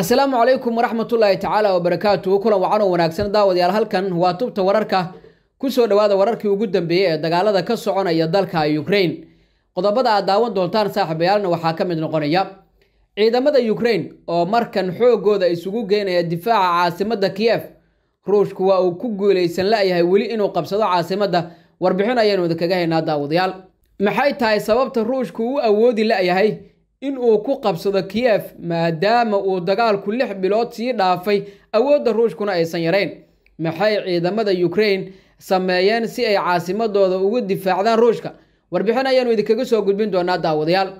asalaamu calaykum waraxmatullaahi tacaala wabarakaatuhu kulan wacan oo wanaagsan daawadayaal halkan. Waa tubta wararka ku soo dhowaada wararkii ugu dambeeyey ee dagaalada ka soconaya dalka ukraine. Qodobada aad daawan doontaan saaxiibayaalna waxaa ka mid noqonaya ciidamada ukraine oo markan xoogooda isugu geynaya difaaca caasimada kiyef ruushku waa uu ku guulaysan la-yahay weli inuu qabsado caasimada warbixin ayaanu idinkaga haynaa daawadayaal maxay tahay sababta ruushku u awoodi la-yahay in uu ku qabsado kiyef maadaama uu dagaalku lix bilood sii dhaafay awoodda ruushkuna aysan yarayn maxay ciidamada ukraine sameeyeen si ay caasimadooda ugu difaacdaan ruushka? Warbixin ayaanu idinkaga soo gudbin doonaa daawadayaal.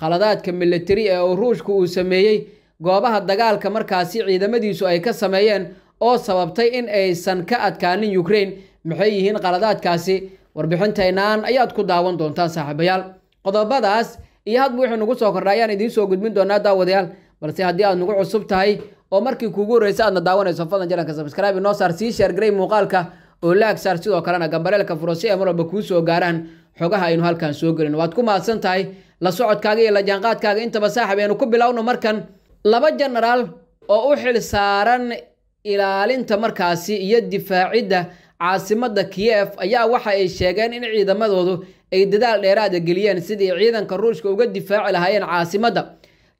Khaladaadka militari ee uu ruushku uu sameeyey goobaha dagaalka markaasi ciidamadiisu ay ka sameeyeen oo sababtay in aysan ka adkaanin ukraine. Maxay yihiin khaladaadkaasi? Warbixintaynaan ayaad ku daawan doontaan saaxiibayaal. Qodobadaas iyo hadba wixii nugu soo kordha ayaan idiin soo gudbin doonaa daawadayaal. Balse haddii aad nagu cusub tahay oo markii kuugu horreysa aadna daawanayso fadlan jaranka sabskraibe noo saar sii sheergaray muuqaalka oo laag saar. Sidoo kalena gambareelka furo si ay mar walba kuu soo gaaraan xogaha aynu halkan soo gelin. Waad ku mahadsan tahay la socodkaaga iyo la jaanqaadkaaga. Intaba saaxib aynu ku bilowno markan laba jenaraal oo u xil saaran ilaalinta markaasi iyo difaacidda caasimada kiyef ayaa waxa ay sheegeen in ciidamadoodu ay dadaal dheeraada geliyeen sidii ciidanka ruushka uga difaaci lahaayeen caasimadda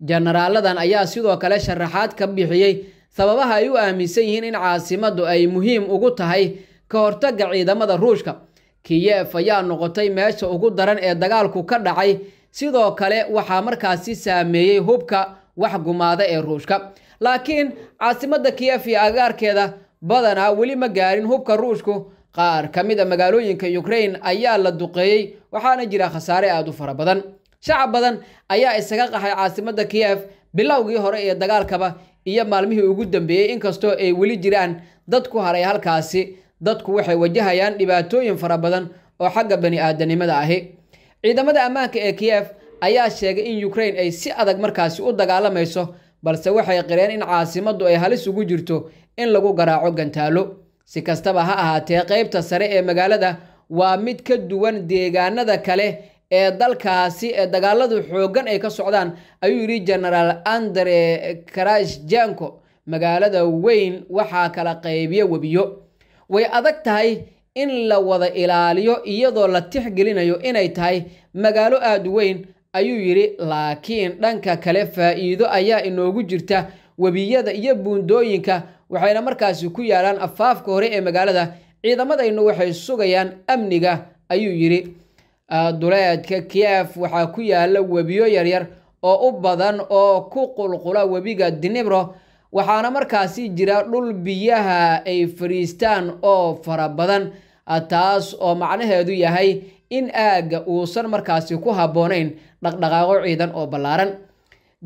jenaraaladan ayaa sidoo kale sharaxaad ka bixiyey sababaha ay u aaminsan yihiin in caasimaddu ay muhiim ugu tahay ka hortagga ciidamada ruushka. Kiyef ayaa noqotay meesha ugu daran ee dagaalku ka dhacay sidoo kale waxaa markaasi saameeyey hubka wax gumaada ee ruushka. Laakiin caasimadda kiyef iyo agaarkeeda badanaa weli ma gaarin hubka ruushku qaar ka mid a magaalooyinka ukraine ayaa la duqeeyey waxaana jira khasaare aada u fara badan. Shacab badan ayaa isaga qaxay caasimadda kiyef bilowgii hore ee dagaalkaba iyo maalmihii ugu dambeeyey inkastoo ay weli jiraan dad ku haray halkaasi. Dadku waxay wajahayaan dhibaatooyin fara badan oo xagga bani aadanimada ahi. Ciidamada ammaanka ee kiyef ayaa sheegay in ukraine ay si adag markaasi u dagaalamayso balse waxay qireen in caasimaddu ay halis ugu jirto in lagu garaaco gantaalo si kastaba ha ahaatee qeybta sare ee magaalada waa mid ka duwan deegaanada kale ee dalkaasi ee dagaaladu xooggan ay ka socdaan ayuu yidhi genaraal andre karashjanko magaalada weyn waxaa kala qaybiya webiyo. Way adag tahay in la wada ilaaliyo iyadoo la tixgelinayo inay tahay magaalo aada weyn ayuu yidhi laakiin dhanka kale faa'iido ayaa inoogu jirta webiyada iyo buundooyinka waxayna markaasi ku yaalaan afaafka hore ee magaalada. Ciidamadaynu waxay sugayaan amniga ayuu yidhi. Duleedka kiyef waxaa ku yaalla webiyo yaryar oo u badan oo ku qulqula webiga dinibro waxaana markaasi jira dhul biyaha ay fadhiistaan oo fara badan taas oo macnaheedu yahay in aagga uusan markaasi ku habboonayn dhaqdhaqaaqo ciidan oo ballaaran.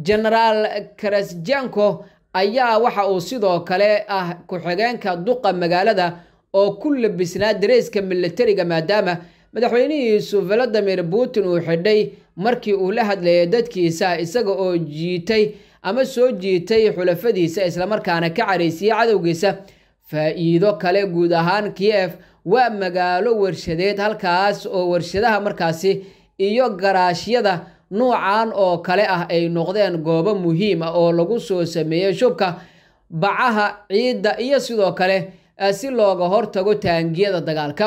Genaraal karasjanko ayaa waxa uu sidoo kale ah ku-xigeenka duqa magaalada oo ku labisnaa dareyska militariga maadaama madaxweynihiisu valadimir putin uu xidhay markii uu la hadlayay dadkiisa isaga oo jiitay ama soo jiitay xulafadiisa islamarkaana ka caraysiiyey cadowgiisa. Faa-iido kale guud ahaan kiyef waa magaalo warshadeed halkaas oo warshadaha markaasi iyo garaashyada nuucan oo kale ah ay noqdeen goobo muhiim ah oo lagu soo sameeyey shubka bacaha ciidda iyo sidoo kale si looga hortago taangiyada dagaalka.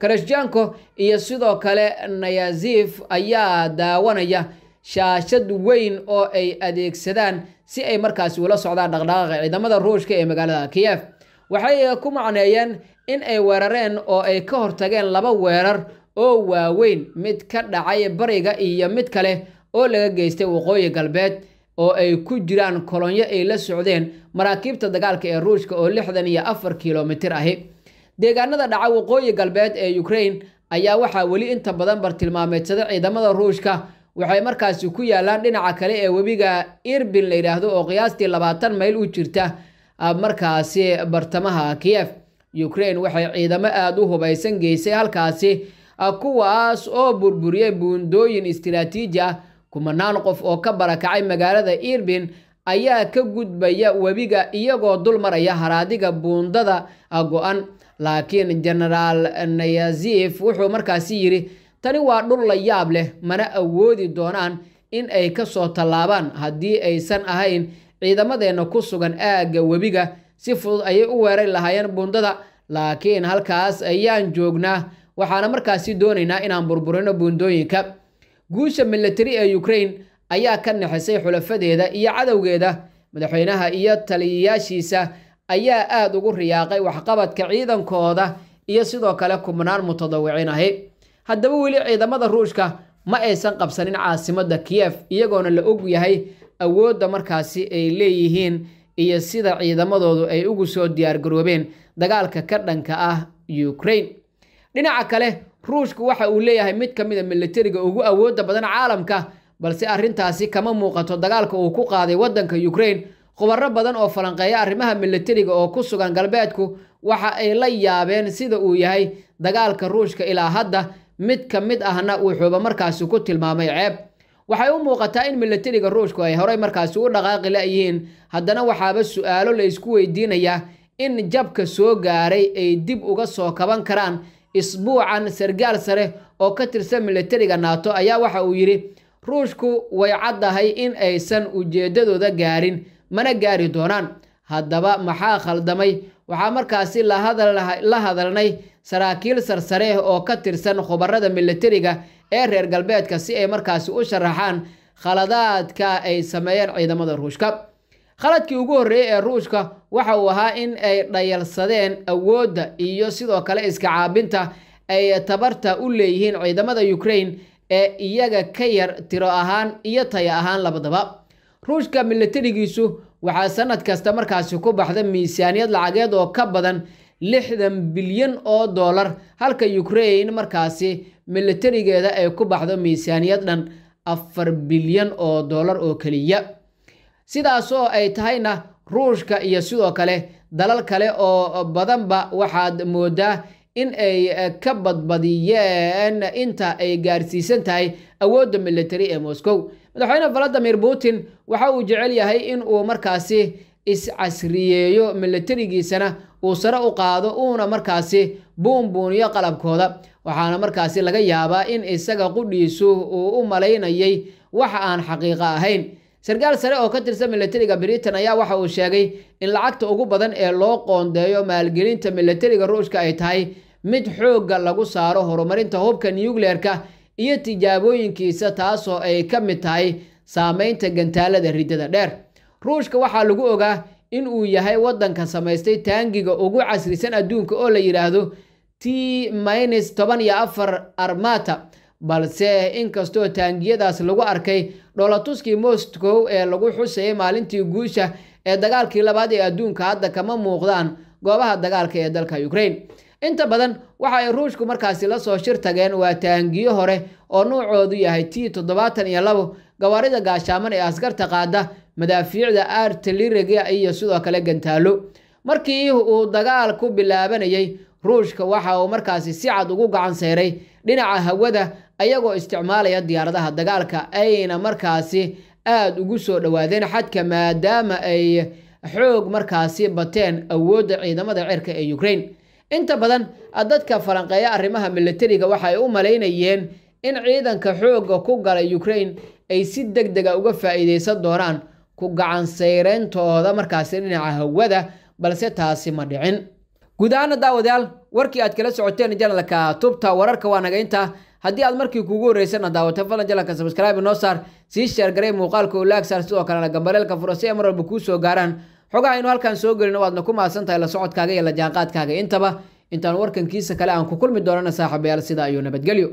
Karashjanko iyo sidoo kale nayazif ayaa daawanaya shaashad weyn oo ay adeegsadaan si ay markaasi ula socdaan dhaqdhaqaaqa ciidamada ruushka ee magaalada kiyef waxay ku macneeyeen in ay weerareen oo ay ka hortageen laba weerar oo waaweyn mid ka dhacay bariga iyo mid kale oo laga geystay waqooyi galbeed oo ay ku jiraan kolonyo ay la socdeen maraakiibta dagaalka ee ruushka oo lixdan iyo afar kilomitir ahi. Deegaanada dhaca waqooyi galbeed ee ukraine ayaa waxaa weli inta badan bartilmaameedsada ciidamada ruushka waxay markaasi ku yaalaan dhinaca kale ee webiga irbin la yidhaahdo oo qiyaastii labaatan mayl u jirta markaasi bartamaha kiyef ukraine waxay ciidamo aada u hubaysan geysay halkaasi kuwaas oo burburiyey buundooyin istiraatiiji ah kumanaan qof oo ka barakacay magaalada irbin ayaa ka gudbaya webiga iyagoo dul maraya haraadiga buundada go-an. Laakiin genaraal nayazif wuxuu markaasi yidhi tani waa dhul la yaab leh mana awoodi doonaan in ay ka soo tallaabaan. Haddii aysan ahayn ciidamadeenna ku sugan aagga webiga si fudud ayay u weerari lahaayeen buundada. Laakiin halkaas ayaan joognaa waxaana markaasi doonaynaa inaan burburino buundooyinka. Guusha militari ee ukraine ayaa ka naxisay xulafadeeda iyo cadowgeeda. Madaxweynaha iyo taliyayaashiisa ayaa aada ugu riyaaqay waxqabadka ciidankooda iyo sidoo kale kubnaan mutadawiciin ahi haddaba weli ciidamada ruushka ma aysan qabsanin caasimada kiyef iyagoona la og yahay awoodda markaasi ay leeyihiin iyo sida ciidamadoodu ay ugu soo diyaargaroobeen dagaalka ka dhanka ah ukraine dhinaca kale ruushku waxa uu leeyahay mid ka mid a militariga ugu awoodda badan caalamka balse arrintaasi kama muuqato dagaalka uu ku qaaday waddanka ukraine. Khubaro badan oo falanqeeya arrimaha militariga oo ku sugan galbeedku waxa ay la yaabeen sida uu yahay dagaalka ruushka ilaa hadda. Mid ka mid ahna wuxuuba markaasi ku tilmaamay ceeb. Waxay u muuqataa in militariga ruushku ay horey markaasi u dhaqaaqi layihiin haddana waxaaba su'aalo la isku weydiinayaa in jabka soo gaaray ay dib uga soo kaban karaan isbuucan sargaal sare oo ka tirsan militariga nato ayaa waxa uu yidhi ruushku way caddahay in aysan ujeeddadooda gaarin mana gaari doonaan. Haddaba maxaa khaldamay? Waxaa markaasi la hadalnay saraakiil sarsare oo ka tirsan khubarada militariga ee reer galbeedka si ay markaasi u sharaxaan khaladaadka ay sameeyeen ciidamada ruushka khaladkii ugu horreeyey ee ruushka waxa uu ahaa in ay dhayalsadeen awoodda iyo sidoo kale iska caabinta ay tabarta u leeyihiin ciidamada ukraine ee iyaga ka yar tiro ahaan iyo taya ahaan labadaba. Ruushka militarigiisu waxaa sanad kasta markaasi ku baxda miisaaniyad lacageed oo ka badan lixdan bilyan oo dollar halka ukraine markaasi militarigeeda ay ku baxdo miisaaniyad dhan afar bilyan oo dollar oo keliya sidaasoo ay tahayna ruushka iyo sidoo kale dalal kale oo badanba waxaad moodaa in ay ka badbadiyeen inta ay gaarsiisan tahay awoodda military ee moscow. Madaxweyne valadimir putin waxa uu jecel yahay in uu markaasi iscasriyeeyo militarigiisana uu sare u qaado uuna markaasi buunbuuniyo qalabkooda. Waxaana markaasi laga yaabaa in isaga qudhiisu uu u malaynayay waxa aan xaqiiqo ahayn sarkaal sare oo ka tirsan militariga britain ayaa waxa uu sheegay in lacagta ugu badan ee loo qoondeeyo maalgelinta militariga ruushka ay tahay mid xoogga lagu saaro horumarinta hubka nucleerka iyo tijaabooyinkiisa taasoo ay ka mid tahay saameynta gantaalada riddada dheer. Ruushka waxaa lagu ogaa in uu yahay waddanka samaystay taangiga ugu casrisan adduunka oo la yidhaahdo t minus toban iyo afar armata balse inkastoo taangiyadaas lagu arkay dhoolatuskii moscow ee lagu xusayay maalintii guusha ee dagaalkii labaad ee adduunka hadda kama muuqdaan goobaha dagaalka ee dalka ukraine. Inta badan waxa ay ruushku markaasi la soo shir tageen waa taangiyo hore oo nuucoodu yahay t toddobaatan iyo labo gawaarida gaashaaman ee askarta qaada madaafiicda artileriga iyo sidoo kale gantaalo markii uu dagaal ku bilaabanayay ruushka waxa uu markaasi si cad ugu gacan seyray dhinaca hawada ayagoo isticmaalaya diyaaradaha dagaalka ayna markaasi aada ugu soo dhowaadeen xadka maadaama ay xoog markaasi bateen awoodda ciidamada cirka ee ukraine. Inta badan dadka falanqeeya arrimaha militariga waxay u malaynayeen in ciidanka xoogga ku galay ukraine ay si deg dega uga faa'iideysan doonaan ku gacan sayreyntooda markaasi dhinaca hawada balse taasi ma dhicin. Guud ahaana daawadayaal warkii aad kala socoteen janalka tubta wararka waa naga intaa haddii aad markii kugu horeysana daawata falan janalka sabscribe noo saar sii sheergaray muuqaalka oo laag sidoo kalena gambaleelka furo si ay mar walba kuu soo gaaraan. Xogaha aynu halkan soo gelino waadna ku mahadsan tahay la socodkaaga iyo la jaanqaadkaaga. Intaba intaan warkankiisa kale aan ku kulmi doonana saaxiibayaal sida ayuu nabadgelyo